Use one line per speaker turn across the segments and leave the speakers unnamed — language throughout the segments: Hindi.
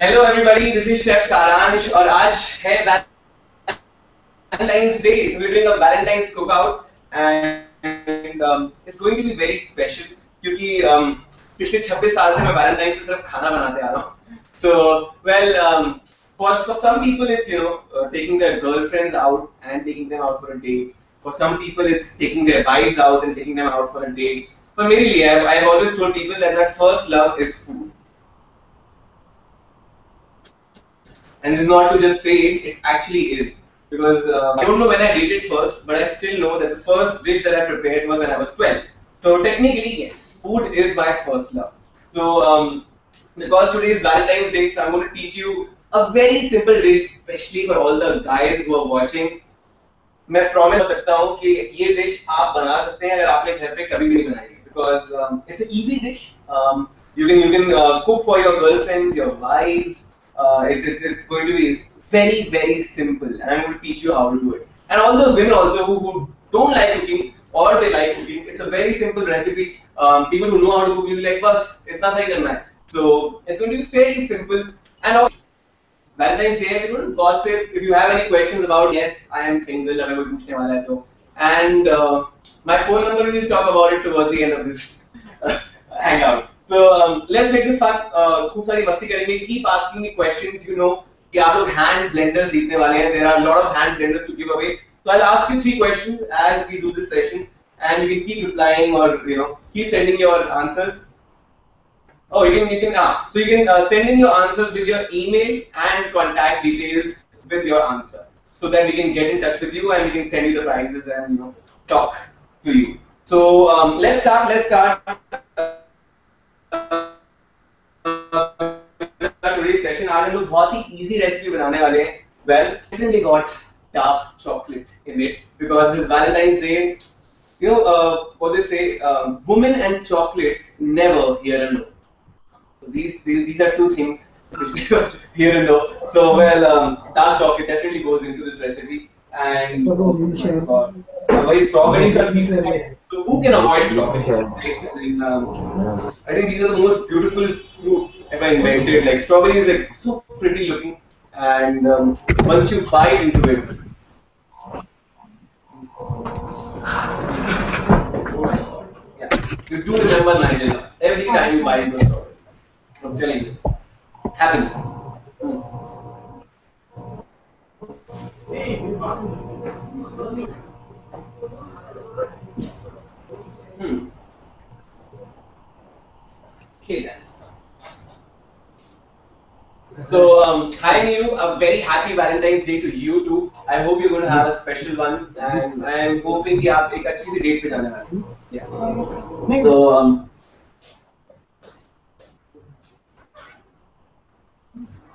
Hello everybody this is chef Saransh और आज है Valentine's day so we doing a Valentine's cook out and it's going to be very special क्योंकि पिछले 26 साल से मैं वैलेंटाइंस पे सिर्फ़ खाना बनाते आ रहा हूँ। So well for some people it's you know taking girlfriends out and taking them out for a date For some people, it's taking their wives out and taking them out for a date. But mainly, I've, I've always told people that my first love is food. And this is not to just say it, it actually is. Because uh, I don't know when I dated first, but I still know that the first dish that I prepared was when I was 12. So technically, yes, food is my first love. So um, because today is Valentine's Day, so I'm going to teach you a very simple dish, especially for all the guys who are watching. मैं प्रॉमिस कर सकता हूँ कि ये डिश आप बना सकते हैं अगर आपने घर पे कभी भी बनाई। Because it's easy dish you can you can cook for your girlfriends your wifes it's it's it's going to be very very simple and I am teach you how to do it and all the women also who who don't like cooking और they like cooking it's a very simple recipe people who know how to cook like बस, इतना सही करना है. So it's going to be very simple and all Valentine's Day, we're going to gossip. If you have any questions about, yes, I am single, अगर कोई पूछने वाला है तो. And uh, my phone number, we will talk about it towards the end of this hangout. So um, let's make this fun. Uh, खूब सारी मस्ती करेंगे. Keep asking me questions. You know कि आप लोग hand blenders जीतने वाले हैं. There are a lot of hand blenders to give away. So I'll ask you three questions as we do this session, and you can keep replying or you know keep sending your answers. Oh, you can you can ah, so you can uh, send in your answers with your email and contact details with your answer, so that we can get in touch with you and we can send you the prizes and you know talk to you. So um, let's start. Let's start. today's session आज हम लोग बहुत ही easy recipe बनाने वाले हैं well recently got dark chocolate in it because it's Valentine's Day you know uh, what they say um, women and chocolates never hear a no so these, these these are two things which never hear a no so well um, dark chocolate definitely goes into this recipe. And oh my god. Very strawberries are seasonal so who can avoid strawberries? Right? um, I think these are the most beautiful fruits ever invented. Like strawberries are so pretty looking, and um, once you bite into it, yeah, you do remember Nigella. Every time you bite into a strawberry. I'm telling you, happens. Hmm. Hmm. Okay then. So, um, hi Neeru, a very happy Valentine's Day to you too. I hope you're going to have a special one, and I am hoping कि आप एक अच्छी सी डेट पे जाने वाले हैं. Yeah. So, um,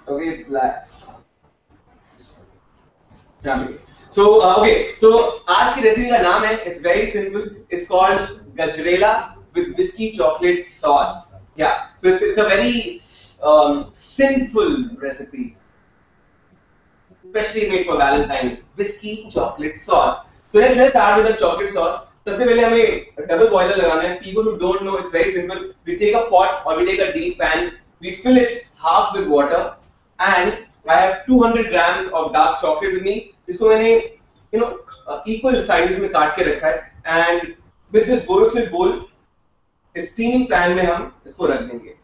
okay, it's black. So, uh, okay, so आज की रेसिपी का नाम है it's very simple it's called gajrela with whiskey chocolate sauce. Yeah, so it's, it's a very um, sinful recipe, especially made for Valentine's. Whiskey chocolate sauce. So let's let's start with the chocolate sauce. सबसे पहले हमें डबल बॉयलर लगाना है. People who don't know, it's very simple. We take a pot or we take a deep pan. We fill it half with water, and I have 200 grams of dark chocolate with me. इसको मैंने you know equal sizes में काट के रखा है. And with this borosilicate bowl, steaming pan में हम इसको रख देंगे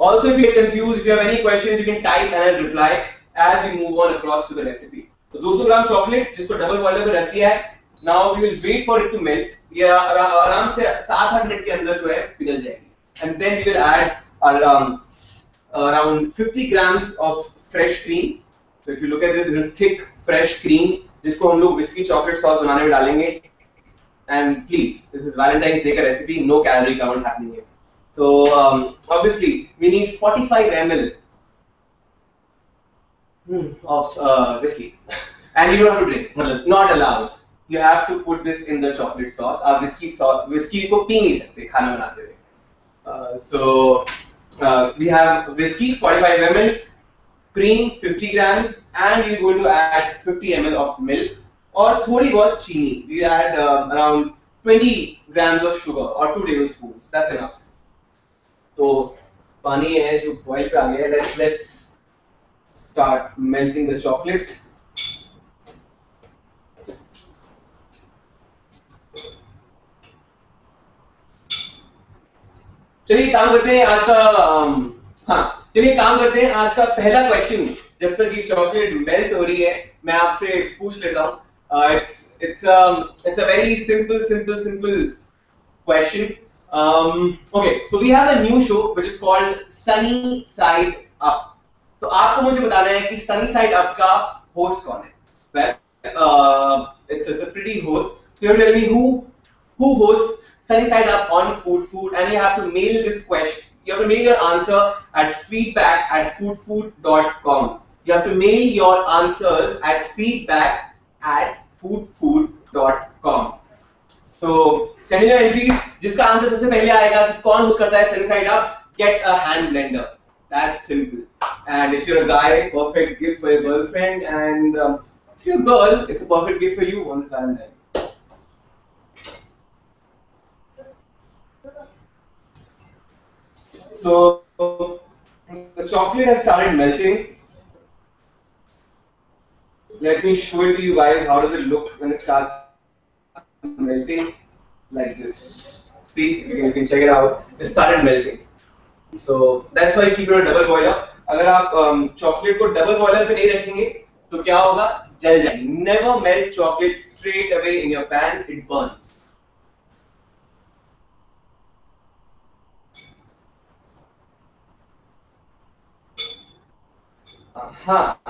Also, if you get confused, if you have any questions, you can type and I'll reply as we move on across to the recipe. तो 200 ग्राम चॉकलेट जिसको डबल बॉयलर पे रख दिया है now we will wait for it to melt ये आराम से 7 मिनट के अंदर जो है पिघल जाएगी and then we will add around around 50 grams of fresh cream so if you look at this this is thick fresh cream जिसको हम लोग whiskey chocolate sauce बनाने में डालेंगे and please this is Valentine's Day का recipe no calorie count happening here so um, obviously we need 45 ml hmm, of uh, whiskey and you don't have to drink not allowed you have to put this in the chocolate sauce आप whiskey sauce whiskey को पी नहीं सकते खाना बनाते हुए uh, so uh, we have whiskey 45 ml cream 50 grams and you're going to add 50 ml of milk or थोड़ी बहुत चीनी you add uh, around 20 grams of sugar or 2 tablespoons that's enough तो पानी है जो boil पे आ गया let's let's start melting the chocolate चलिए काम करते हैं आज का हाँ चलिए काम करते हैं आज का पहला क्वेश्चन जब तक ये चॉकलेट मेल्ट हो रही है, मैं आपसे पूछ लेता हूँ। It's a very simple simple simple question okay so we have a new show which is called sunny side up तो आपको मुझे बताना है कि सनी साइड अप का होस्ट कौन है? It's it's a pretty host so you tell me who who host sunny side up on food food and you have to mail this question you have to mail your answer at feedback at foodfood.com. You have to mail your answers at feedback at foodfood.com. So send in your entries. जिसका आंसर सबसे पहले आएगा कि कौन होस्ट करता है sunny side up gets a hand blender. That's simple. And if you're a guy, perfect gift for your girlfriend. And um, if you're a girl, it's a perfect gift for you on this Valentine. So the chocolate has started melting. Let me show it to you guys. How does it look when it starts melting? Like this. See, you can, you can check it out. It started melting. So that's why you keep it on double boiler. अगर आप चॉकलेट um, को डबल बॉयलर पे नहीं रखेंगे तो क्या होगा जल जाएगी never melt chocolate straight away in your pan it burns हाँ।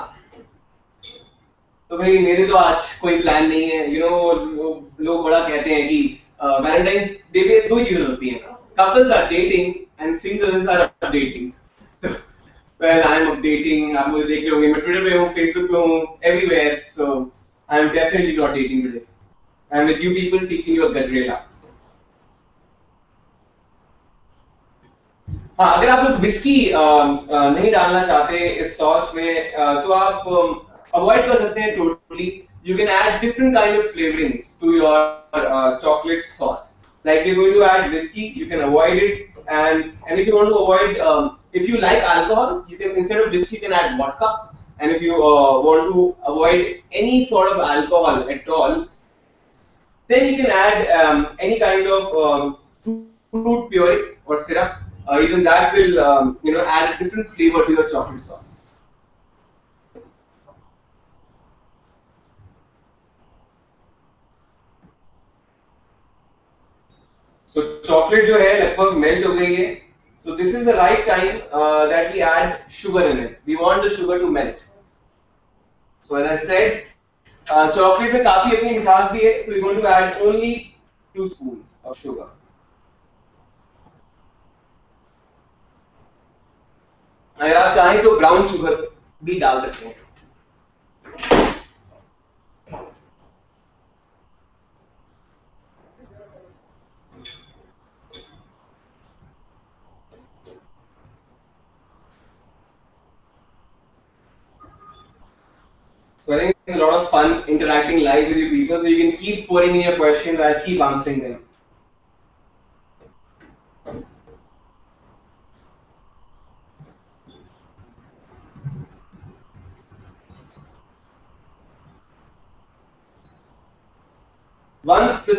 तो भाई मेरे तो आज कोई प्लान नहीं है। यू you नो know, लोग बड़ा कहते हैं कि वैलेंटाइंस डे पे दो चीज़ें होती हैं। Couples are dating and singles are updating well I am updating आप मुझे देख रहे होंगे मैं ट्विटर पे हूँ फेसबुक पे हूँ everywhere so I am definitely not dating today I am with you people teaching you a gajrela हाँ अगर आप लोग विस्की नहीं डालना चाहते इस सॉस में तो आप अवॉइड कर सकते हैं totally you can add different kind of flavourings to your chocolate sauce like you going to add whisky you can avoid it and and if you want to avoid if you like alcohol you can instead of whisky can add vodka and if you want to avoid any sort of alcohol at all then you can add any kind of fruit puree और syrup uh, even that will um, you know add a different flavor to your chocolate sauce. So chocolate जो है लगभग melt हो गई है. So this is the right time uh, that we add sugar in it. We want the sugar to melt. So as I said, uh, chocolate में काफी अपनी मिठास भी है. So we're going to add only two spoons of sugar. अगर आप चाहें तो ब्राउन शुगर भी डाल सकते हैं So I think it's a lot of fun interacting live with you people. So you can keep pouring in your questions. I'll keep answering them.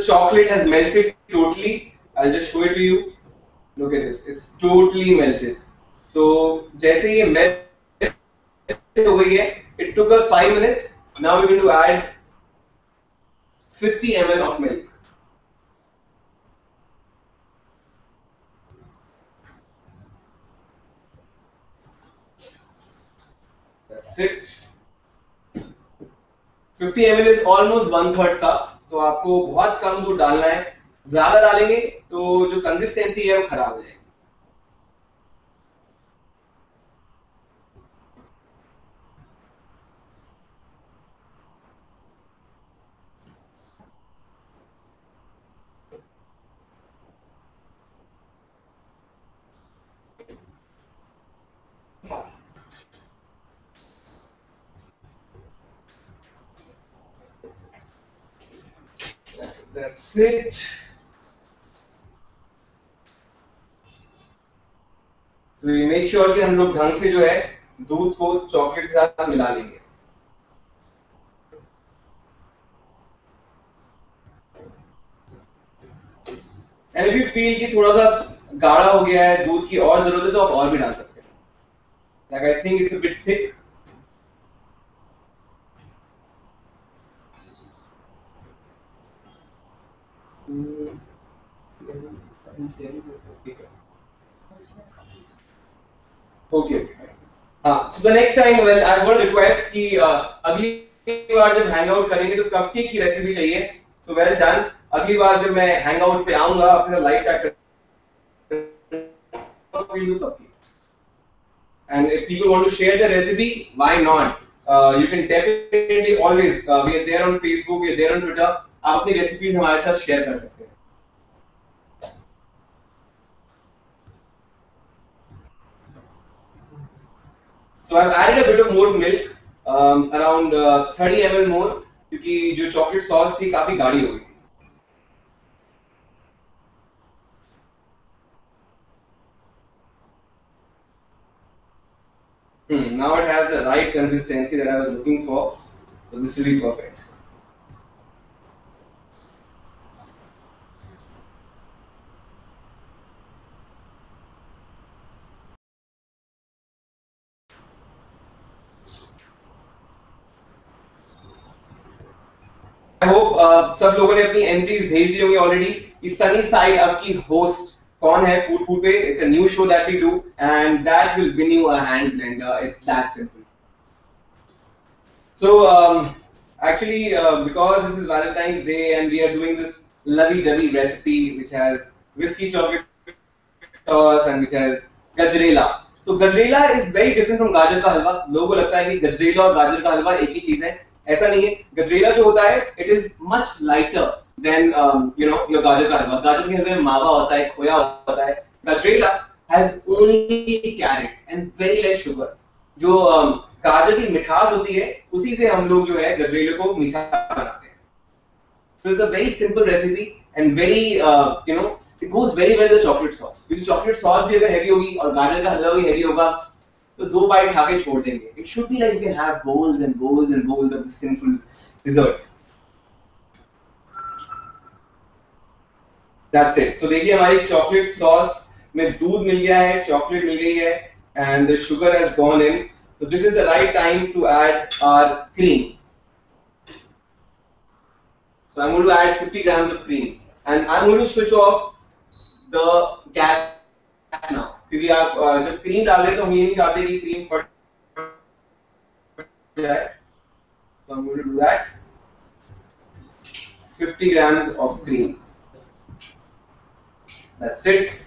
chocolate has melted totally, I'll just show it to you. Look at this, it's totally melted. So जैसे ये melt हो गई है, it took us five minutes. Now we're going to add 50 ml of milk. That's it. 50 ml is almost one third cup. तो आपको बहुत कम दूध डालना है। ज़्यादा डालेंगे तो जो कंसिस्टेंसी है वो खराब हो जाएगी। That's it. तो ये मेक श्योर कि हम लोग ढंग से जो है दूध को चॉकलेट के साथ मिला लेंगे। एंड इफ़ यू फील कि थोड़ा सा गाढ़ा हो गया है, दूध की और ज़रूरत है तो आप और भी डाल सकते हैं। Like I think it's a bit thick okay हाँ so the next time well I request कि uh, अगली बार जब हैंग आउट करेंगे तो कपकेक की रेसिपी चाहिए तो वेल डन अगली बार जब मैं पे आऊँगा लाइव कर. And if people want to share the recipe, why not? Uh, you can definitely always, uh, we are there on Facebook, we are there on Twitter. आप अपनी रेसिपीज़ हमारे साथ शेयर कर सकते हैं So I've added a bit of more milk, um, around uh, 30 ml more, क्योंकि जो चॉकलेट सॉस थी काफी गाढ़ी हो गई थी Hmm, now it has the right consistency that I was looking for. So this will be perfect. I hope सब लोगों ने अपनी एंट्रीज भेज दी होंगी ऑलरेडी सनी साइड आपकी होस्ट कौन है फ़ूड फ़ूड पे? It's a new show that we do and that will win you a hand blender it's that simple so actually because this is Valentine's day and we are doing this lovey dovey recipe which has whisky chocolate sauce and which has gajrela तो gajrela is very different from gajar का हलवा लोगों को लगता है कि गजरेला और गाजर का हलवा एक ही चीज़ है। ऐसा नहीं है। गजरेला जो होता है it is much lighter than you know your gajar का हलवा। गाजर के हलवे में मावा होता है खोया होता है। Gajrela has only carrots and very less sugar जो um, गाजर की मिठास होती है उसी से हम लोग जो है गजरेले को मीठा बनाते हैं। It's a very simple recipe and very uh, you know it goes very well with chocolate sauce. क्योंकि chocolate sauce भी अगर heavy होगी और गाजर का हलवा भी heavy होगा तो दो बाइट खा के छोड़ देंगे। It should be like you can have bowls and bowls and bowls of simple dessert that's it so देखिए हमारी चॉकलेट सॉस में दूध मिल गया है चॉकलेट मिल गई है and the sugar has gone in so this is the right time to add our cream so I am going to add 50 grams of cream and I am going to switch off the gas now क्योंकि आप जब क्रीम डाले तो हम ये नहीं चाहते कि क्रीम फट जाए। तो हम will do that 50 grams of cream that's it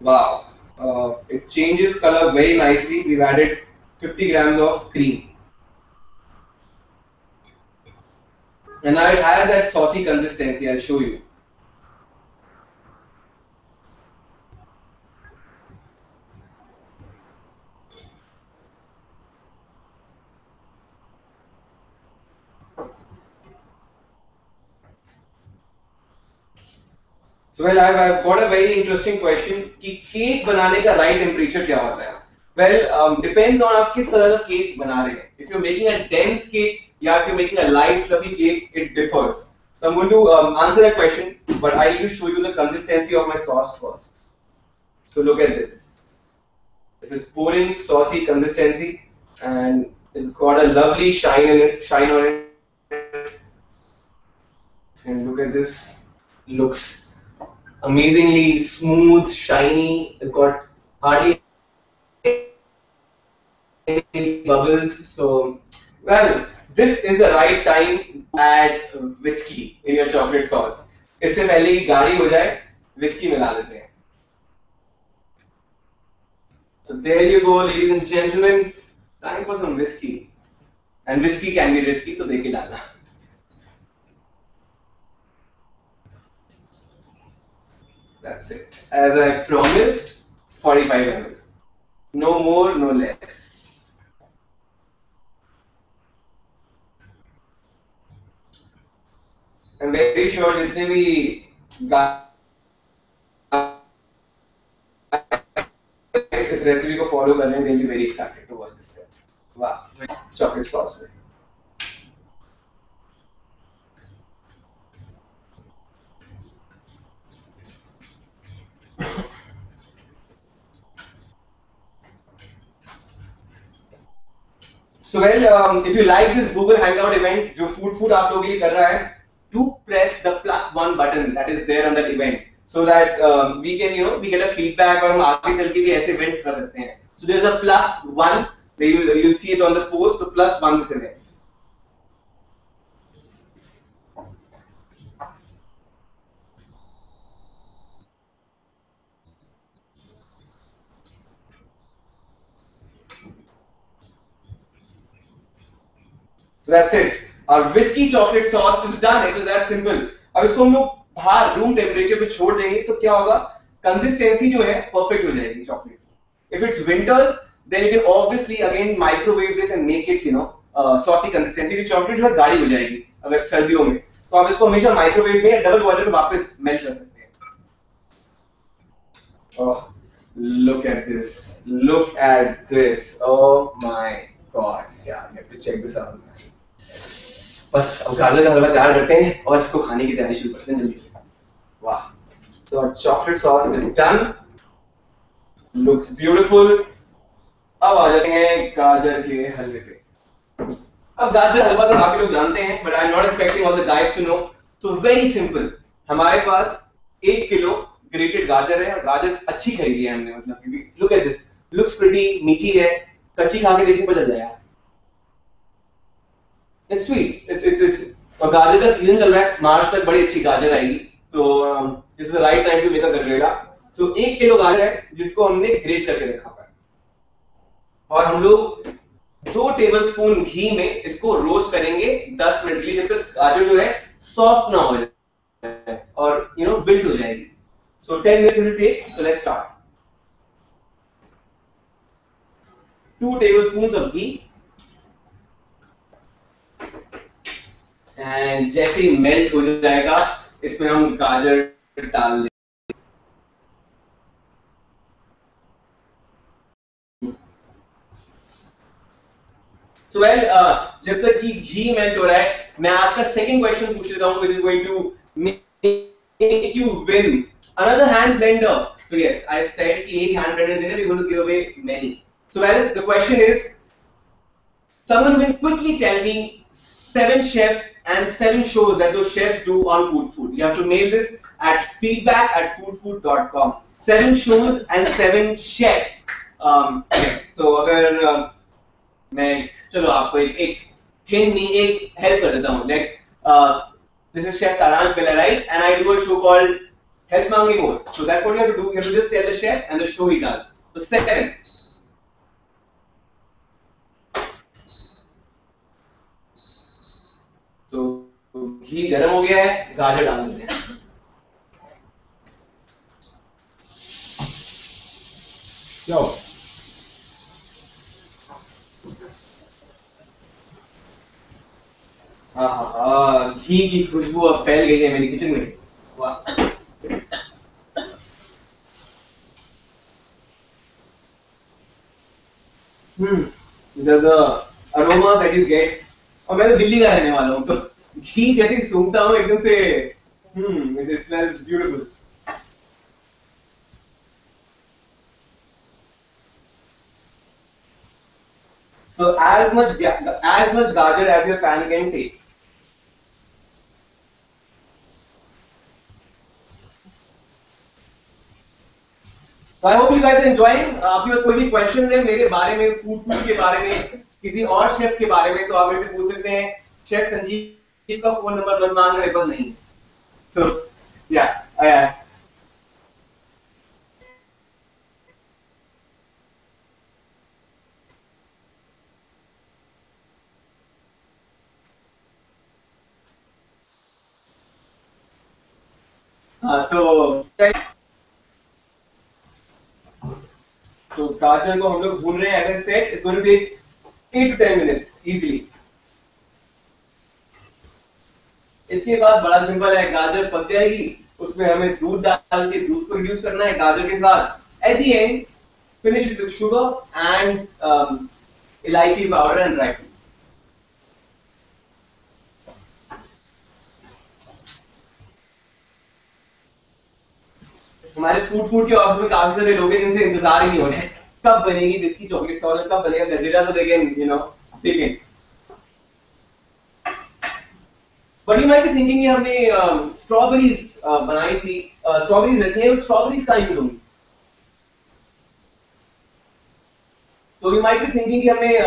Wow, uh, it changes color very nicely. We've added 50 grams of cream. And now it has that saucy consistency, I'll show you. So well, I've, I've got a very interesting question कि केक बनाने का right temperature क्या होता है? Well, um, depends on आप किस तरह का केक बना रहे हैं. If you're making a dense cake या if you're making a light fluffy cake, it differs. So I'm going to um, answer that question, but I need to show you the consistency of my sauce first. So look at this. This is pouring saucy consistency, and it's got a lovely shine in it, shine on it. And look at this. Looks amazingly smooth, shiny. It's got hardly any bubbles. So, well, is the right time to add whiskey in your chocolate sauce. इससे पहले कि गाढ़ी हो जाए whiskey मिला देते हैं So there you go, ladies and gentlemen. Time for some whiskey. And whiskey can be risky, तो देखिए डालना. That's it. As I promised, 45 ml. No more, no less. I am very sure जितने भी इस रेसिपी को फॉलो कर रहे हैं very excited to watch this वाह चॉकलेट सॉस में So well, um, if you like this Google Hangout event, जो food food आप लोगों के लिए कर रहा है, do press the plus one button that is there on that event, so that um, we can you know we get a feedback और हम आगे चल के भी ऐसे events कर सकते हैं. So there is a plus one, you you'll see it on the post, so plus one this event. So that's it. Our whiskey chocolate sauce is done. It was that simple. अब इसको हम लोग बाहर रूम टेम्परेचर पे छोड़ देंगे तो क्या होगा? कंसिस्टेंसी जो है परफेक्ट हो जाएगी chocolate if it's winters then you can obviously again microwave this and make it you know saucy consistency की चॉकलेट जो है गाढ़ी हो जाएगी अगर सर्दियों में. तो आप इसको हमेशा माइक्रोवेव में डबल बॉयलर में वापस मेल्ट कर सकते हैं. Oh, look at this. Look at this. Oh my god. Yeah you have to check this out बस, अब गाजर का हलवा तैयार करते हैं और इसको खाने की तैयारी शुरू करते हैं जल्दी से। वाह। Our chocolate sauce is done. Looks beautiful. अब आ जाते हैं गाजर के हलवे पे। अब गाजर हलवा तो काफ़ी लोग जानते हैं but I am not expecting all the guys to know so very simple हमारे पास एक किलो ग्रेटेड गाजर है और गाजर अच्छी खरीदी है हमने मतलब look at this looks pretty मीठी है। कच्ची खा के देखने पता चल जाएगा। It's sweet it's it's it's और गाजर का सीज़न चल रहा है। मार्च तक बड़ी अच्छी गाजर आएगी। तो this is the right time to make a gajrela. तो एक किलो गाजर है, जिसको हमने ग्रेट करके रखा हुआ है। और हम लोग दो टेबल स्पून घी में इसको रोस्ट करेंगे 10 मिनट के लिए, जब तक गाजर जो है सॉफ्ट ना हो जाए और यू नो बिल्ड हो जाएगी। So 10 minutes will take so let's start two tablespoon of ghee. जैसे ही मेल्ट हो जाएगा इसमें हम गाजर डाल दें So well, uh, जब तक कि घी मेल्ट हो रहा है मैं आज का सेकेंड क्वेश्चन पूछ लेता हूँ which is going to make you win another hand blender so yes I said कि एक हैंड ब्लेंडर देना we going to give away many so well the question is someone will quickly tell me seven chefs and seven shows that those chefs do on food food you have to mail this at feedback at foodfood.com seven shows and seven chefs um, yes. so अगर uh, मैं चलो आपको एक एक हिंट नहीं एक हेल्प कर देता हूँ like this is chef Saransh Bela right and I do a show called help मांगे more so that's what you have to do you have to just tell the chef and the show he does तो सेकंड तो घी गर्म हो गया है, गाजर डाल देते हैं। Yo. घी की खुशबू अब फैल गई है मेरी किचन में। वाह। Hmm aroma that you get और मैं तो दिल्ली का रहने वाला हूँ तो घी जैसे सूंघता हूँ, एकदम से हम्म beautiful So, as much as much gajar as your fan can take. So, I hope you guys enjoying. आपके पास कोई भी क्वेश्चन है मेरे बारे में फ़ूड फ़ूड के बारे में, किसी और शेफ के बारे में तो आप मेरे से पूछ सकते हैं शेफ संजीव का फ़ोन नंबर मेरे पास नहीं तो या हाँ तो तो को हम लोग भून रहे हैं as said it's going to take 8 to 10 minutes easily इसके बाद बड़ा सिंपल है, गाजर पक जाएगी। उसमें हमें दूध डाल के, दूध को रिड्यूस करना है गाजर के साथ। At the end finish with sugar and elaichi powder and dry fruit हमारे फ़ूड फ़ूड के ऑफ़िस में काफ़ी सारे लोग हैं जिनसे इंतज़ार ही नहीं हो। रहे कब बनेगी बिस्की चॉकलेट सॉलिड कब बनेगा गजेरा तो देखें यू नो ठीक है but you might be thinking हमने स्ट्रॉबेरीज बनाई थी। स्ट्रॉबेरीज रखी है स्ट्रॉबेरीज का यूज़ होंगी? तो यू माइट बी थिंकिंग हमने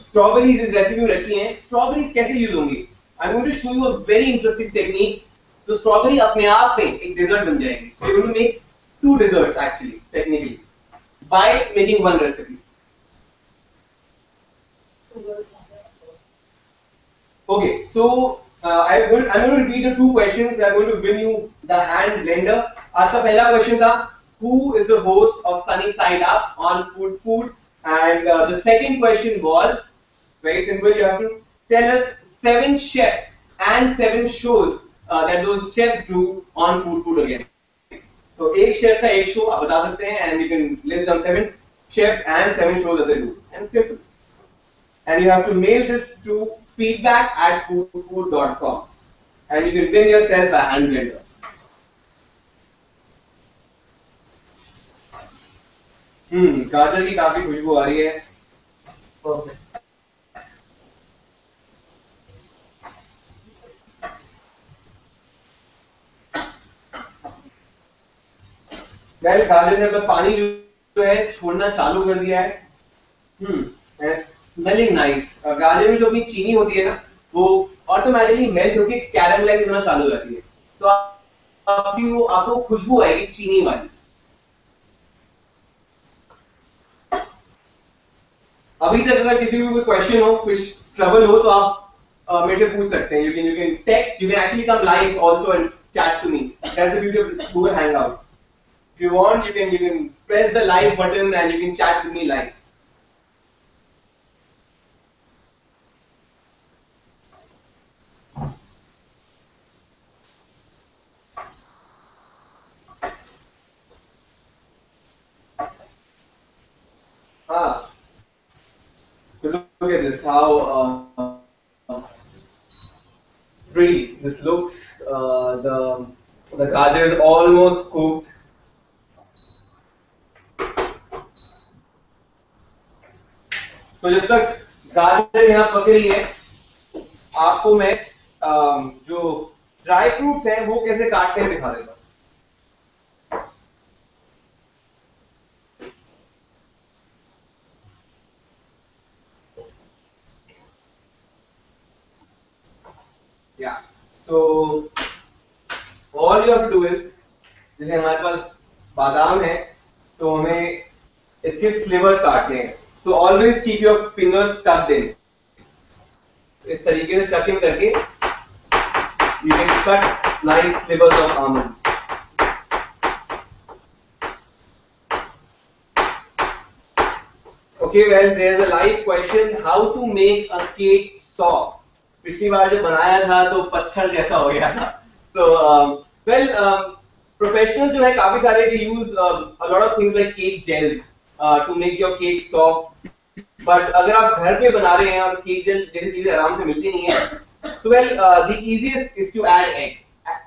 स्ट्रॉबेरीज इस रेसिपी में रखी हैं। स्ट्रॉबेरीज कैसे यूज़ होंगी? I am going to show you a very interesting technique तो स्ट्रॉबेरी अपने आप में एक डेजर्ट बन जाएगी। So you to make two desserts actually, technically, by making one recipe. Okay, so uh, I'm, going, I'm going to repeat the two questions. I'm going to win you the hand blender. आज का पहला question था Who is the host of Sunny Side Up on Food Food? And uh, the second question was very simple. You have to tell us seven chefs and seven shows uh, that those chefs do on Food Food again. तो एक शेफ का एक शो आप बता सकते हैं and you can list them seven chefs and seven shows that they do and simple and you have to mail this to feedback at foodfood.com and you can win yourself a hand blender हम्म गाजर की काफ़ी खुशबू आ रही है परफेक्ट गाजर ने अपना पानी जो है छोड़ना चालू कर दिया है हम्म स्मेलिंग नाइस गाजर में जो भी चीनी होती है ना वो ऑटोमेटिकली मेल्ट होकर कैरमलाइज होना चालू हो जाती है। तो आपकी वो आपको खुशबू आएगी चीनी वाली। अभी तक अगर किसी को कोई क्वेश्चन हो कुछ ट्रबल हो तो आप uh, मेरे से पूछ सकते हैं। You can you can text you can actually come live also and chat to me that's the beauty of Google Hangout If you want, you can you can press the live button and you can chat with me live. Ah. So look, at this, how uh, pretty this looks. Uh, the the gajar is almost cooked. तो जब तक गाजर यहाँ पक रही है आपको मैं जो ड्राई फ्रूट्स हैं वो कैसे काटते हैं दिखा देगा या तो all have to do is, जैसे हमारे पास बादाम है तो हमें इसके स्लीवर काटने हैं। So always keep your fingers tuck in इस तरीके से टकिंग करके you can cut nice slivers of almond okay well there is a live question how to make a cake soft पिछली बार जब बनाया था तो पत्थर जैसा हो गया था। तो so, um, well, um, professional जो है काफ़ी सारे they use um, a lot of things like cake gels uh, to make your cake soft. But अगर आप घर पे बना रहे हैं और केक जेल जैसी चीज़ें आराम से मिलती नहीं है so well the easiest is to add egg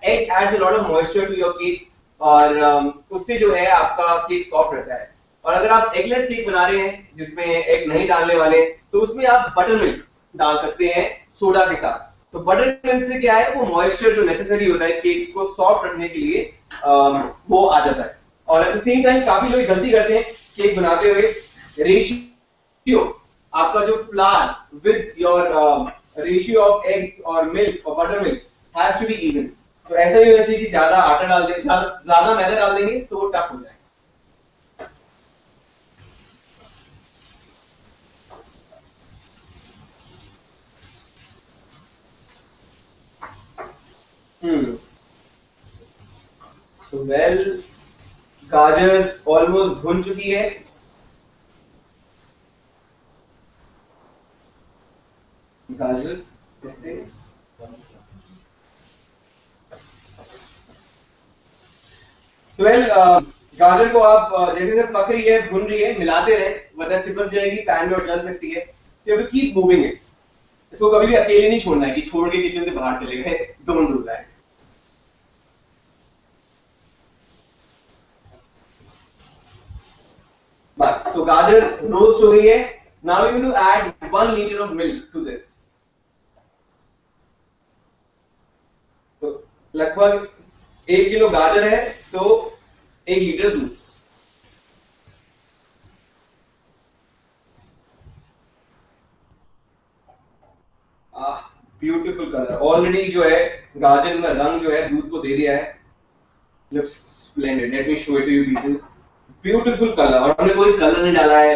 egg adds a lot of moisture to your cake और um, उससे जो है आपका केक सॉफ्ट रहता है। और अगर आप एगलेस केक बना रहे हैं जिसमें एग नहीं डालने वाले तो उसमें आप बटर मिल्क डाल सकते हैं सोडा के साथ। तो बटर मिल्क से क्या है वो मॉइस्चर जो नेसेसरी होता है केक को सॉफ्ट रखने के लिए वो आ जाता है। और एट द सेम टाइम काफ़ी लोग गलती करते हैं केक बनाते हुए। रेशियो आपका जो flour with your uh, ratio of eggs or milk or buttermilk has to be even. तो ऐसा ही होना चाहिए कि ज़्यादा आटा डाल दें ज़्यादा मैदा डाल देंगे तो वो टफ हो जाएगा। Hmm. तो वेल गाजर ऑलमोस्ट भुन चुकी है। गाजर कैसे? तो वेल uh, गाजर को आप uh, जैसे जैसे पक रही है, भुन रही है, मिलाते रहे, वरना चिपक जाएगी पैन में और जल सकती है। तो कीप मूविंग इट इसको कभी भी अकेले नहीं छोड़ना है कि छोड़ के किचन से बाहर चले गए डोंट डू दैट गाजर रोस्ट हो गई है। Now you to add 1 litre of milk to this तो लगभग एक किलो गाजर है तो एक लीटर दूध। ब्यूटीफुल कलर ऑलरेडी जो है, गाजर का रंग जो है, दूध को दे दिया है। Looks splendid let me show it to you people beautiful colour और हमने कोई कलर नहीं डाला है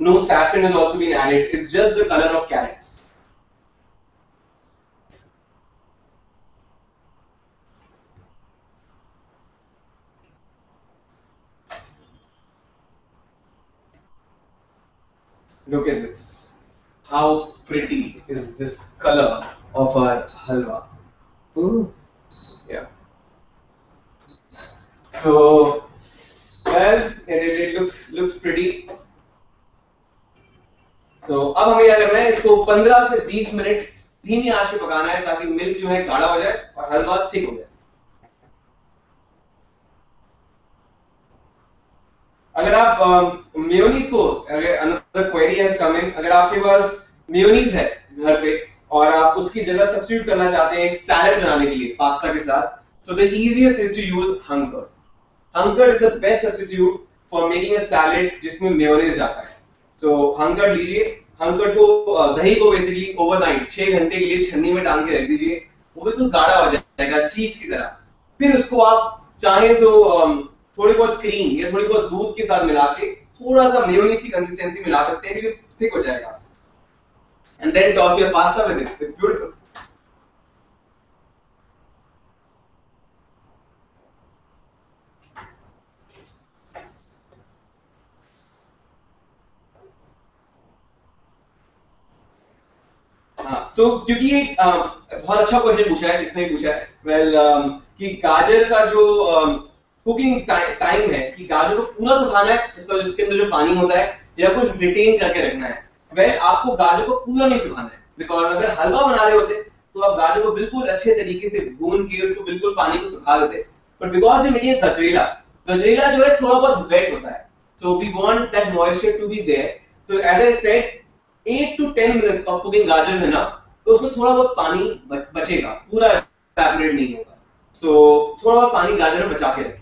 no saffron has also been added it's just the colour of carrots Look at this. How pretty is this color of our halwa? Ooh. Yeah. So well, it, it, it looks looks pretty. So, अब हमें क्या करना है, इसको 15 से 20 मिनट धीमी आँच पे पकाना है ताकि मिल्क जो है गाढ़ा हो जाए और हलवा थिक हो जाए। अगर आप मेयोनीज को another query has come in अगर आपके पास मेयोनीज है घर पे और आप उसकी जगह सब्स्टिट्यूट करना चाहते हैं सैलेड बनाने के लिए पास्ता के साथ so the easiest is to use hunker hunker is the best substitute making a salad जिसमें मेयोनीज जाता है। So hunker लीजिए। Hunker को दही को बेसिकली ओवरनाइट 6 घंटे के लिए छन्नी में डाल के रख दीजिए। वो बिल्कुल गाढ़ा हो जाएगा चीज़ की तरह। फिर उसको आप चाहे तो थोड़ी बहुत क्रीम या थोड़ी बहुत दूध के साथ मिला के थोड़ा सा मेयोनीज की कंसिस्टेंसी मिला सकते हैं, क्योंकि थिक हो जाएगा। And then toss your pasta with it it's beautiful हाँ तो क्योंकि ये बहुत अच्छा क्वेश्चन पूछा है, किसने पूछा है? वेल कि गाजर का जो कुकिंग टाइम है, कि गाजर को पूरा सुखाना है इसका इसके अंदर जो पानी होता है, या कुछ रिटेन करके रखना है। वह आपको गाजर को पूरा नहीं सुखाना है बिकॉज़ अगर हलवा बना रहे होते तो आप गाजर को बिल्कुल अच्छे तरीके से भून के उसको बिल्कुल पानी को सुखा देते। बट बिकॉज़ ये मेरी गजरेला गजरेला जो है थोड़ा बहुत वेट होता है। So we want that moisture to be there तो as I said 8 to 10 minutes of cooking गाजर है ना तो उसमें थोड़ा बहुत पानी बचेगा पूरा इवेपोरेट नहीं होगा सो so, थोड़ा बहुत पानी गाजर में बचा के रखें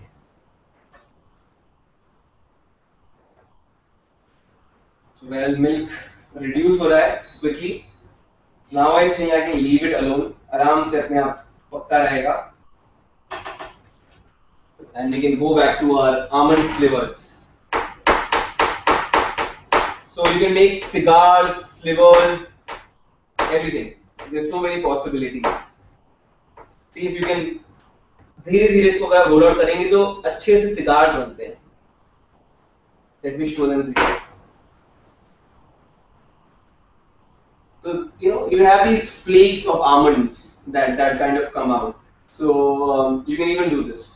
well milk reduce हो रहा है quickly now I think I can leave it alone आराम से अपने आप पकता रहेगा and we can go back to our almond slivers so you can make cigars slivers everything there's so many possibilities see if you can धीरे धीरे इसको अगर रोल आउट करेंगे तो अच्छे से सिगार्स बनते हैं let me show them So you know you have these flakes of almonds that that kind of come out. So um, you can even do this.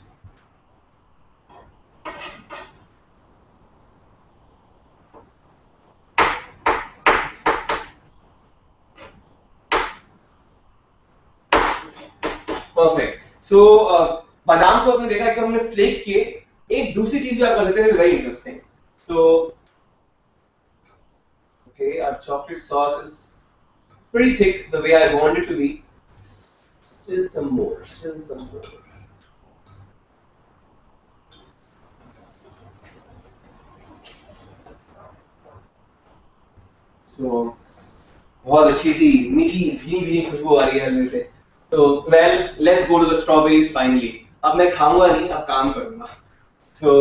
so uh, बादाम को आपने देखा कि हमने फ्लेक्स किए। एक दूसरी चीज़ भी आप कर सकते हैं वेरी इंटरेस्टिंग तो okay our chocolate sauce is pretty thick the way I want it to be still some more still some more so बहुत अच्छी सी मीठी भीनी भीनी खुशबू आ रही है हमें से। तो well let's go to the strawberries finally अब मैं खाऊंगा नहीं अब काम करूंगा so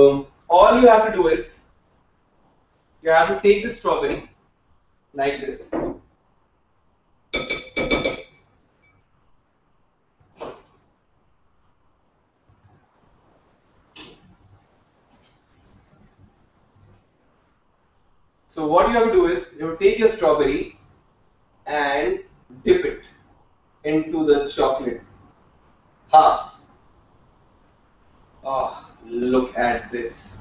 all you have to do is you have to take the strawberry like this So what you have to do is you have to take your strawberry into the chocolate. Half. Oh, look at this.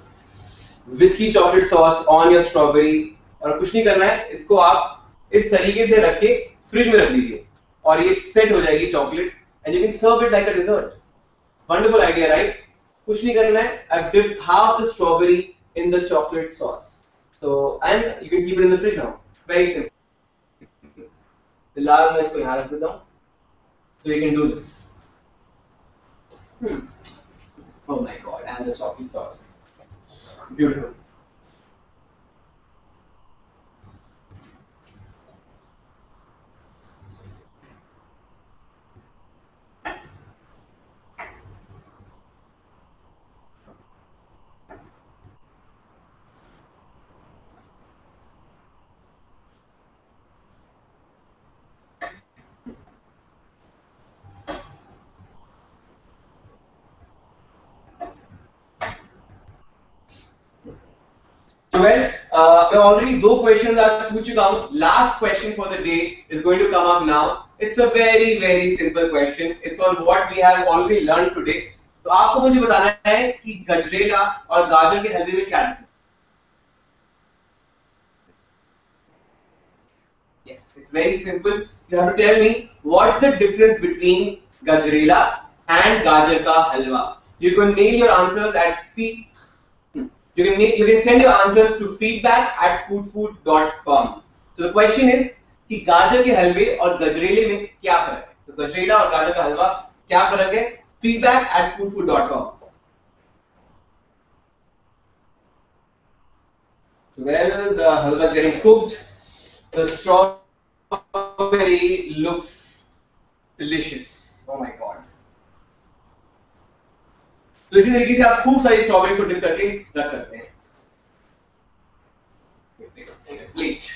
Whiskey chocolate sauce on your strawberry. और कुछ नहीं करना है इसको आप इस तरीके से रख के फ्रिज में रख दीजिए। और ये सेट हो जाएगी chocolate and you can serve it like a dessert wonderful idea right कुछ नहीं करना है I dip half the strawberry in the chocolate sauce so and you can keep it in the fridge now very simple फ़िलहाल मैं इसको यहाँ रख देता हूँ। So you can do this. Hmm. oh my god and the chocolate sauce. Beautiful well uh, मैं already दो questions आज पूछ चुका हूँ last question for the day is going to come up now it's a very very simple question it's on what we have already learned today तो आपको मुझे बताना है कि गजरेला और गाजर के हलवे में क्या difference Yes, it's very simple. You have to tell me what's the difference between gajrela and gajar ka halwa. You can mail your answers at feed You can make, you can send your answers to feedback at foodfood.com. So the question is कि गाजर के हलवे और गजरेले में क्या फर्क है तो गजरेला और गाजर का हलवा क्या फर्क है feedback at foodfood.com. Well, the halwa is getting cooked. The strawberry looks delicious. Oh my god. तो इसी तरीके से आप खूब सारी स्ट्रॉबेरी को डिप करके रख सकते हैं plate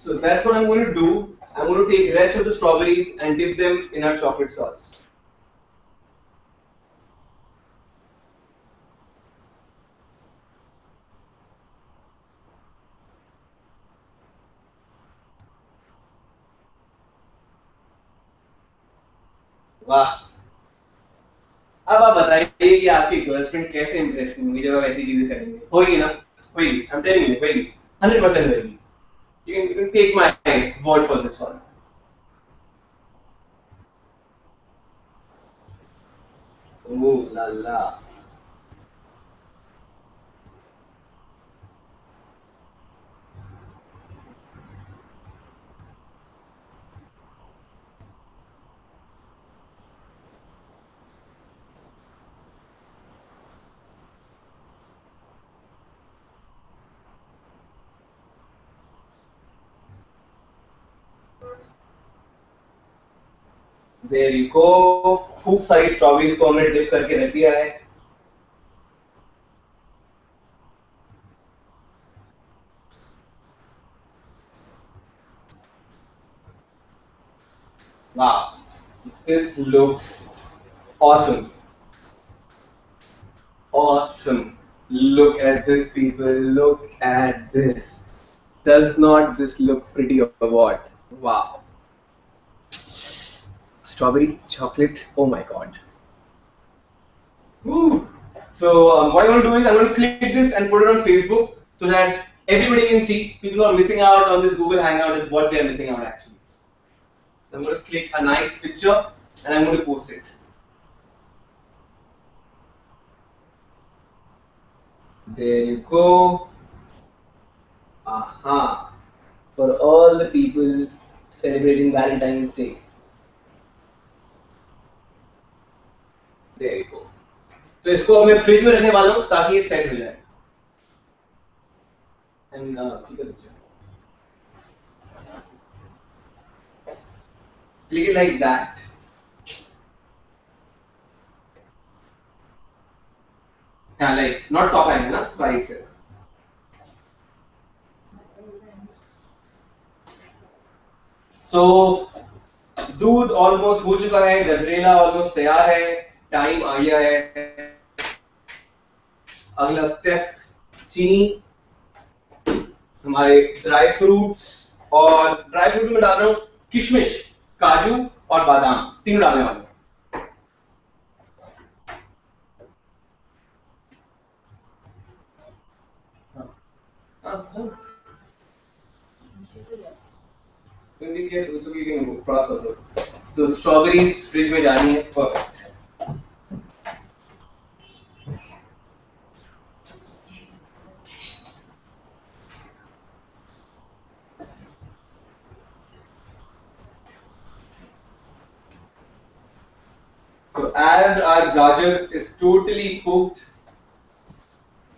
So that's what I'm going to do. I'm going to take rest of the strawberries and dip them in our chocolate sauce. वाह। अब आप बताइए कि आपकी गर्लफ्रेंड कैसे इंप्रेस होंगी जब आप ऐसी चीज़ें करेंगे? होगी ना? होगी। हम तेरी यू होगी। 100% होगी। You can, you can take my word for this one. Oh la la there you go खूब सारी स्ट्रॉबेरीज को हमने डिप करके रख दिया है Wow, this looks awesome. Awesome. Look at this, people. Look at this. Does not this look pretty or what? Wow strawberry chocolate. Oh my god. Woo. So um, what I'm going to do is I'm going to click this and put it on Facebook so that everybody can see people are missing out on this Google Hangout and what they are missing out actually. So I'm going to click a nice picture and I'm going to post it. There you go. Aha. For all the people celebrating Valentine's Day. तो इसको मैं फ्रिज में रखने वाला हूँ ताकि ये सेट हो जाए। And click it like that yeah like na side से। So दूध ऑलमोस्ट हो चुका है, गजरेला ऑलमोस्ट तैयार है। टाइम आ गया है। अगला स्टेप चीनी। हमारे ड्राई फ्रूट्स और ड्राई फ्रूट में डाल रहा हूँ किशमिश, काजू और बादाम। तीनों डालने वाले। Indicate also strawberries फ्रिज में जानी है, perfect. So as our gajar is totally cooked,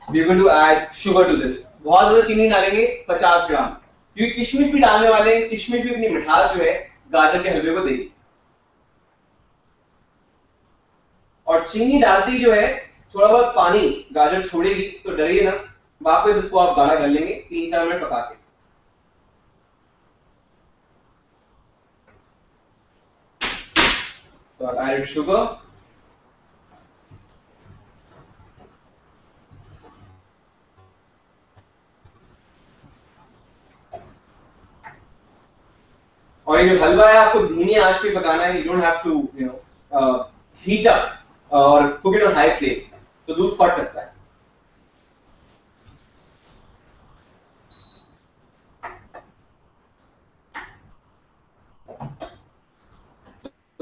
we are going to add sugar to this. बहुत ज़्यादा चीनी डालेंगे 50 ग्राम। क्योंकि किशमिश भी डालने वाले हैं किशमिश भी अपनी मिठास जो है गाजर के हलवे को देगी। और चीनी डालती जो है थोड़ा बहुत पानी गाजर छोड़ेगी तो डरिए ना। वापस इसको आप गाढ़ा कर लेंगे तीन चार मिनट पका के। So I've added sugar. और ये जो हलवा है, आपको धीमी आँच पे पकाना है you don't have to you know heat up और cook it on high flame तो दूध फट सकता है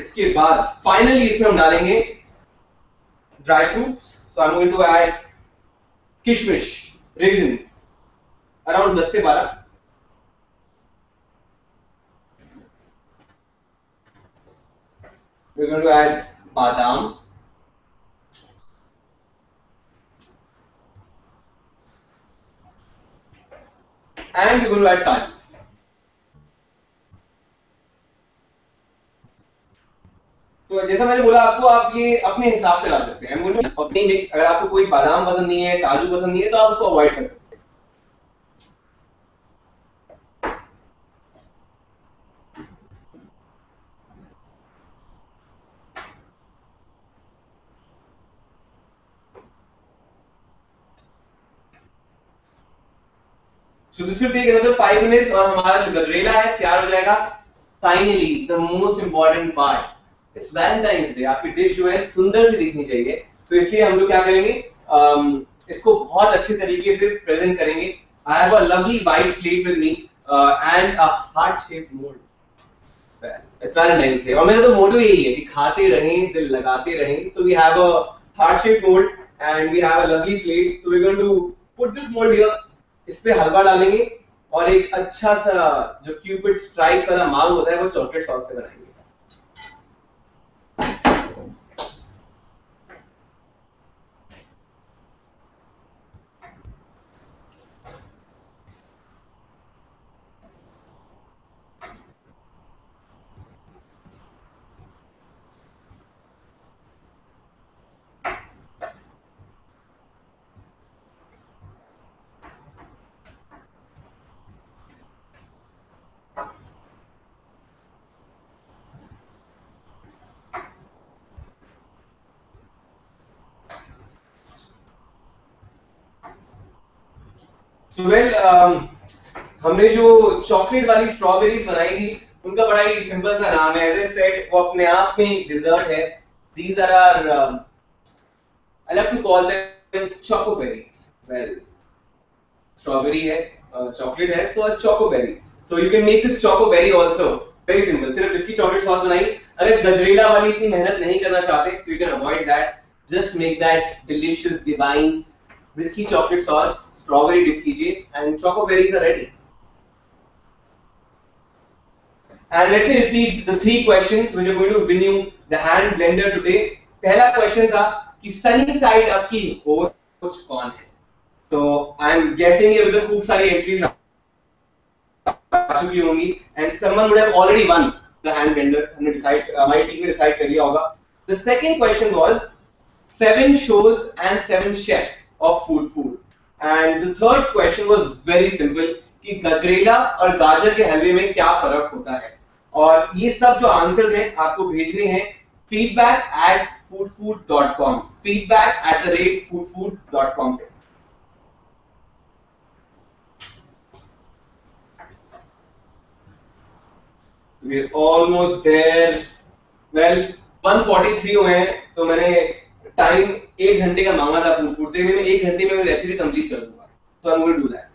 इसके बाद फाइनली इसमें हम डालेंगे dry fruits so I am going to add kishmish raisin around 10 से 12 we're going to add badam and we're going to add kaju तो जैसा मैंने बोला आपको, आप ये अपने हिसाब से ला सकते हैं। अपनी मिक्स अगर आपको कोई बादाम पसंद नहीं है, काजू पसंद नहीं है तो आप उसको अवॉइड कर सकते हैं। So, this will take another five minutes और हमारा जो गजरेला है, तैयार हो जाएगा। Finally the most important part it's Valentine's Day आपकी डिश जो है सुंदर सी दिखनी चाहिए। तो इसलिए हम लोग क्या करेंगे? um, इसको बहुत अच्छे तरीके से प्रेजेंट करेंगे। I have a lovely white plate with me and a heart shaped mould it's Valentine's Day और मेरा तो मोटो यही है कि खाते रहें दिल लगाते रहें। So we have a heart shaped mould and we have a lovely plate so we going to put this mould here इस पे हलवा डालेंगे और एक अच्छा सा जो क्यूपिड स्ट्राइक्स वाला माल होता है वो चॉकलेट सॉस से बनाएँगे। वेल um, हमने जो चॉकलेट वाली स्ट्रॉबेरीज बनाई थी उनका बड़ा ही सिंपल सा नाम है। एज सेड वो अपने आप में एक डिजर्ट है। These are are I love to call them chocoberries well strawberry है चॉकलेट uh, है so chocoberry so you can make this chocoberry also very simple सिर्फ़ इसकी चॉकलेट सॉस बनाई। अगर गजरेला वाली इतनी मेहनत नहीं करना चाहते तो you can avoid that just make that delicious divine whisky chocolate sauce strawberry dip कीजिए and chocoberries are ready And let me repeat the three questions which are going to win you the hand blender today. पहला क्वेश्चन था कि सनी साइड आपकी होस्ट कौन है? तो आई एम गेसिंग ये विद खूब सारी एंट्रीज आ चुकी होंगी and someone would have already won the hand blender हमने डिसाइड हमारी टीम ने डिसाइड कर लिया होगा. The second question was seven shows and seven chefs of Food Food and the third question was very simple कि गजरेला और गाजर के हलवे में क्या फ़र्क होता है? और ये सब जो आंसर्स हैं, आपको भेजने हैं feedback at foodfood.com feedback at the rate foodfood.com पे। We're almost there. Well 143 हुए हैं तो मैंने टाइम एक घंटे का मांगा था फ़ूड फ़ूड से मैं एक घंटे में रेसिपी कंप्लीट कर दूँगा। तो I am do that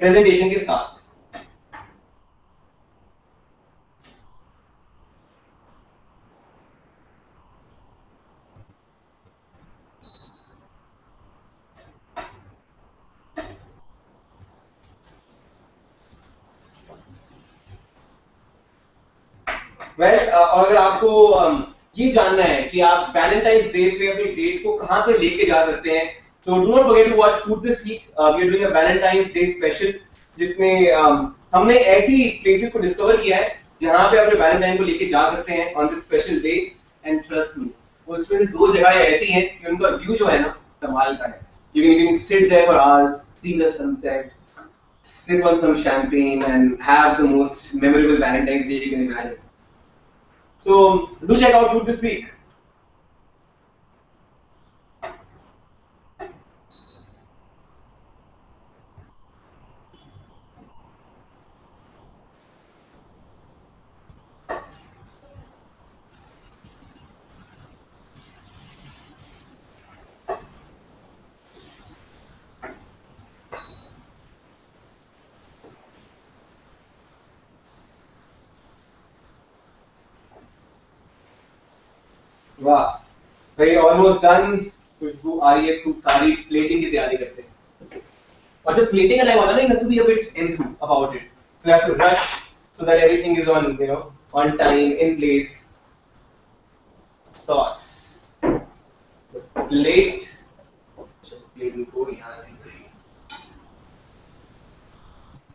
presentation के साथ। Well, uh, और अगर आपको um, ये जानना है कि आप वैलेंटाइंस डे पे अपनी डेट को कहाँ पे लेके जा सकते हैं। तो do not forget to watch Food this week we are doing a Valentine's Day special जिसमें um, हमने ऐसी प्लेसेस को डिस्कवर किया है जहाँ पे अपने वैलेंटाइन को लेके जा सकते हैं on this special day and trust me उसमें से दो जगह ऐसी हैं कि उनका व्यू जो है ना कमाल का है। You can you can sit there for hours see the sunset sip on some champagne and have the most memorable Valentine's Day you can imagine. So do check out Food this week. Almost done खुशबू आ रही है, खूब सारी प्लेटिंग की तैयारी करते हैं। और जब प्लेटिंग का टाइम होता है ना you have to be a bit enthu about it you have to rush so that everything is on you know on time in place sauce plate plate को यहाँ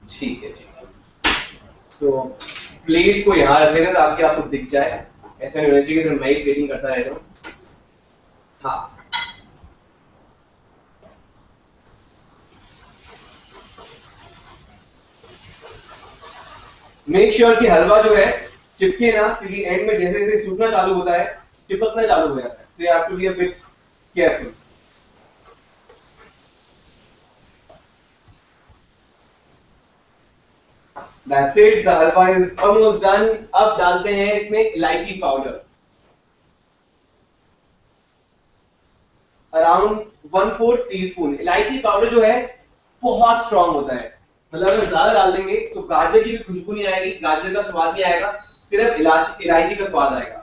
ठीक है जी सो प्लेट को यहाँ रखने का ताकि आपको दिख जाए। ऐसा नहीं होना चाहिए मैं ही ट्रेडिंग करता रहता हूँ। हाँ मेक श्योर sure कि हलवा जो है, चिपके ना, क्योंकि एंड में जैसे जैसे सूखना चालू होता है, चिपकना चालू हो जाता है तो bit careful That's it. The halwa is almost done. अब डालते हैं इसमें इलायची powder around one fourth teaspoon इलायची पाउडर जो है, बहुत स्ट्रांग होता है। मतलब अगर ज़्यादा डाल देंगे तो गाजर की भी खुशबू नहीं आएगी, गाजर का स्वाद नहीं आएगा, सिर्फ़ इलायची का स्वाद आएगा।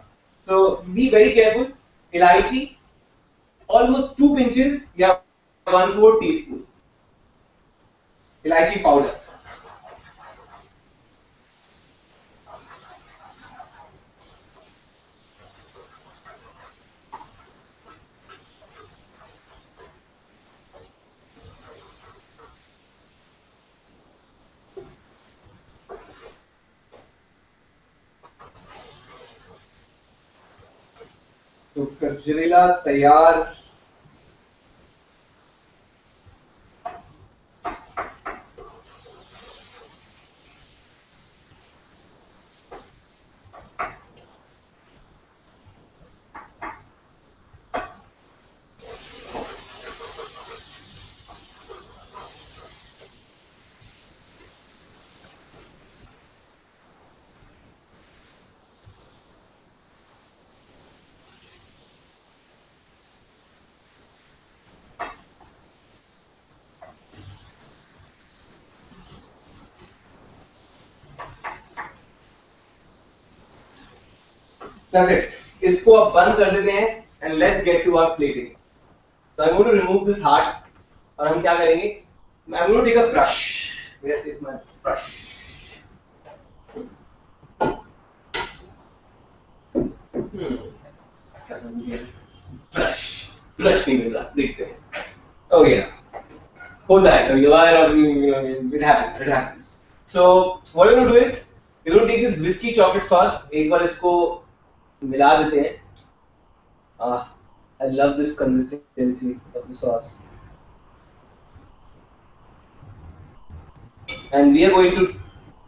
तो be very careful elaichi almost two pinches या वन फोर टी स्पून इलायची पाउडर तो तैयार That's it. इसको अब बंद कर देते हैं and let's get to our plating तो I to remove this heart और हम क्या करेंगे? I am to take a brush is my brush brush brush नहीं मिल. रहा देखते हैं. ओ या होता है कभी कभार और it happens it happens so what you do is you don't take this whisky chocolate sauce एक बार इसको मिला देते हैं I love this consistency of the sauce and we are going to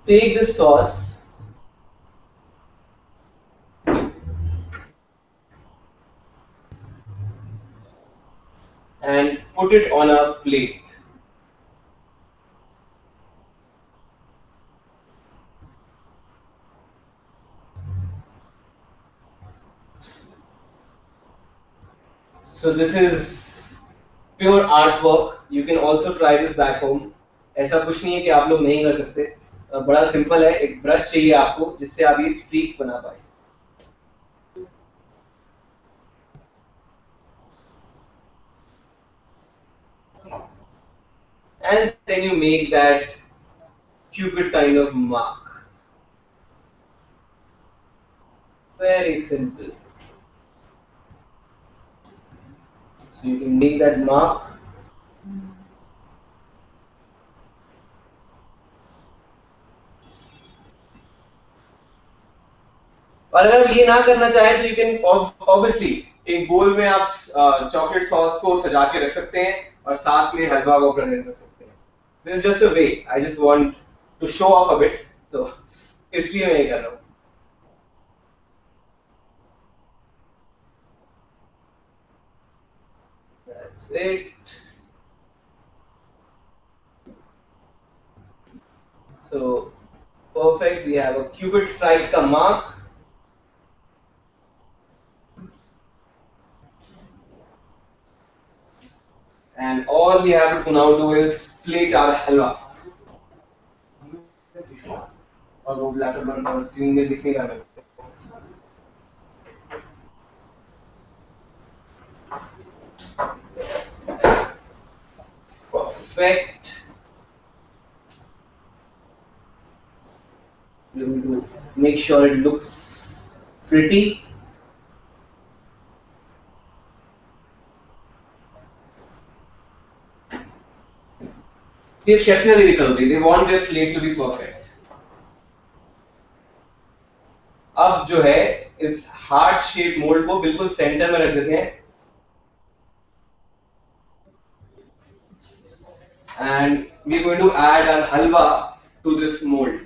take this sauce and put it on a plate. So this is pure artwork. You can also try this back home. ऐसा कुछ नहीं है कि आप लोग नहीं कर सकते बड़ा सिंपल है एक ब्रश चाहिए आपको जिससे आप ये स्ट्रीक्स बना पाए and then you make that cupid kind of mark. Very simple. So you can make that mark. और अगर ये ना करना चाहें तो यू कैन ऑब्वियसली एक बोल में आप चॉकलेट सॉस को सजा के रख सकते हैं और साथ में हलवा को प्रेजेंट कर सकते हैं। This just a way I just want to show off a bit तो इसलिए मैं ये कर रहा हूँ। That's it. So perfect. We have a cupid strike ka mark. And all we have to now do is plate our halwa. और वो ब्लैटर बन स्क्रीन में दिखने का मेरे perfect. We will make sure it looks pretty. सिर्फ़ शेफ ने नहीं करती they want their plate to be perfect अब जो है, इस हार्ट शेप मोल्ड को बिल्कुल सेंटर में रख देते हैं and we're going to add our halwa to this mold.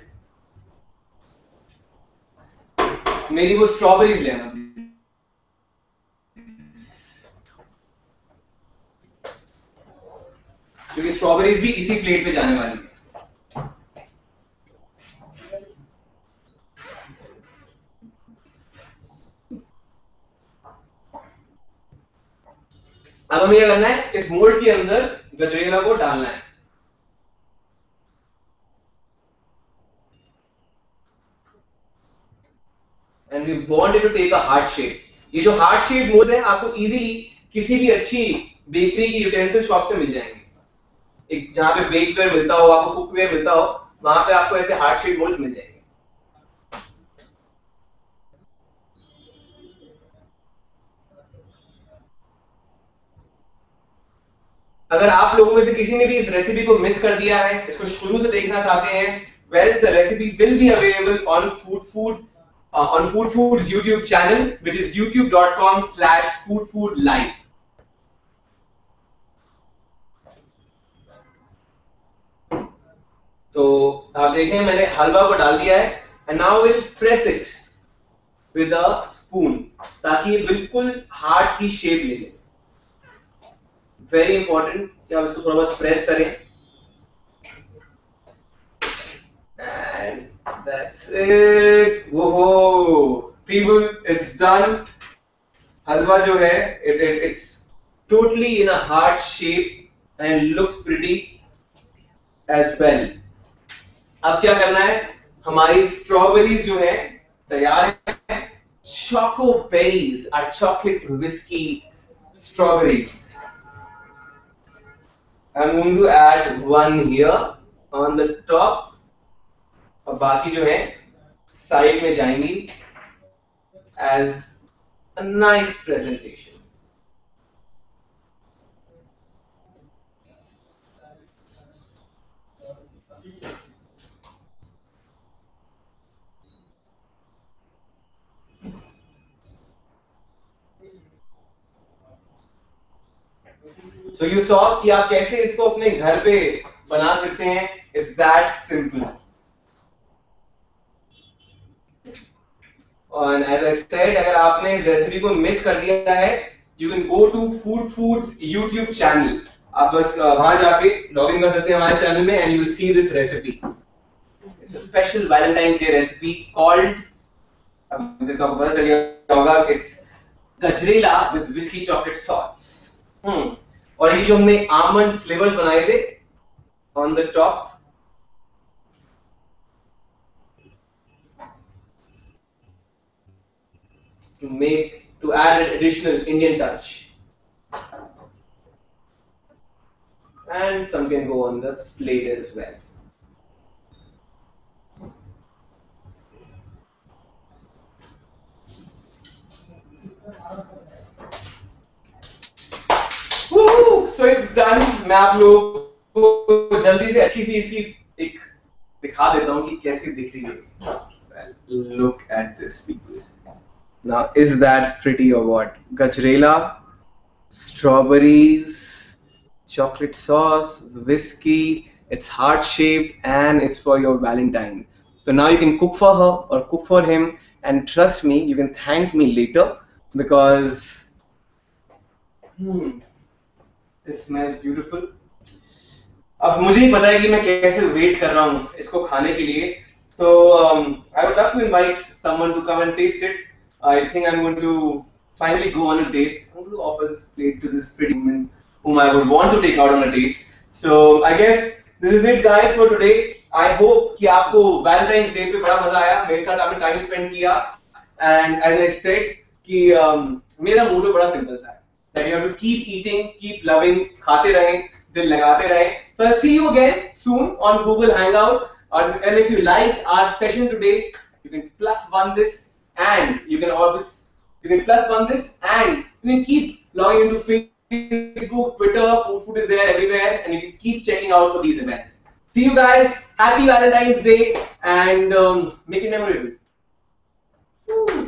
मेरी वो स्ट्रॉबेरीज लेना क्योंकि स्ट्रॉबेरीज भी इसी प्लेट पे जाने वाली है। अब हमें क्या करना है? इस मोल्ड के अंदर गजरेला को डालना है। And we want it to take a heart shape ये जो हार्ट शेप मोल्ड है, आपको इजीली किसी भी अच्छी बेकरी की यूटेंसिल शॉप से मिल जाएँगे। एक जहाँ पे बेकवेयर मिलता हो, आपको कुकवेयर मिलता हो, वहाँ पे आपको ऐसे हार्ट शेप मोल्ड मिल जाएँगे। अगर आप लोगों में से किसी ने भी इस रेसिपी को मिस कर दिया है, इसको शुरू से देखना चाहते हैं well the recipe will be available on food food on food foods YouTube channel which is youtube.com slash foodfoodlive तो आप देखें मैंने हलवा को डाल दिया है and now will press it with a spoon ताकि ये बिल्कुल हार्ट की शेप ले ले। वेरी इंपॉर्टेंट कि आप इसको थोड़ा बहुत प्रेस करें। एंड दैट्स इट वो पीपल इट्स डन हलवा जो है it it it's totally in a heart shape and looks pretty as well अब क्या करना है? हमारी स्ट्रॉबेरीज जो है, तैयार है। चोको बेरीज और chocolate whisky strawberries I'm going to add one here on the top और बाकी जो है साइड में जाएँगी as a nice presentation. So you saw कि आप कैसे इसको अपने घर पे बना सकते हैं? इट्स दैट सिंपल और एज आई सेड अगर आपने इस रेसिपी को मिस कर दिया है you can go to food foods YouTube channel आप बस वहाँ जाके लॉग इन कर सकते हैं हमारे चैनल में and you will see this recipe it's a special Valentine's day recipe called अब मुझे तो पता चल गया होगा it's gajrela with whisky chocolate sauce hmm और ये जो हमने आमंड फ्लेवर्स बनाए थे on the top to make to add an additional Indian touch and some go on the plate is well so it's done मैं आप लोगों को जल्दी से अच्छी सी इसकी एक दिखा देता हूँ कि कैसी दिख रही है look at this people Now, is that pretty or what? Gajrela, strawberries, chocolate sauce, whiskey. It's heart shaped and it's for your Valentine. So now you can cook for her or cook for him, and trust me, you can thank me later because hmm, this smells beautiful. अब मुझे ही पता है कि मैं कैसे वेट कर रहा हूँ इसको खाने के लिए so um, I would love to invite someone to come and taste it. I think I'm going to finally go on a date. I'm going to offer this plate to this pretty woman whom I would want to take out on a date. So I guess this is it guys for today. I hope कि आपको Valentine's Day पे बड़ा मज़ा आया मेरे साथ आपने टाइम स्पेंड किया and as I said कि um, मेरा मोटो बड़ा सिंपल सा है that you have to keep eating, keep loving, khate rahe, dil lagate rahe. So I'll see you again soon on Google Hangout. And, if you like our session today, you can plus one this and you can always, you can plus one this and you can keep logging into Facebook, Twitter, Food Food is there everywhere and you can keep checking out for these events. See you guys. Happy Valentine's Day and um, make it memorable. Woo.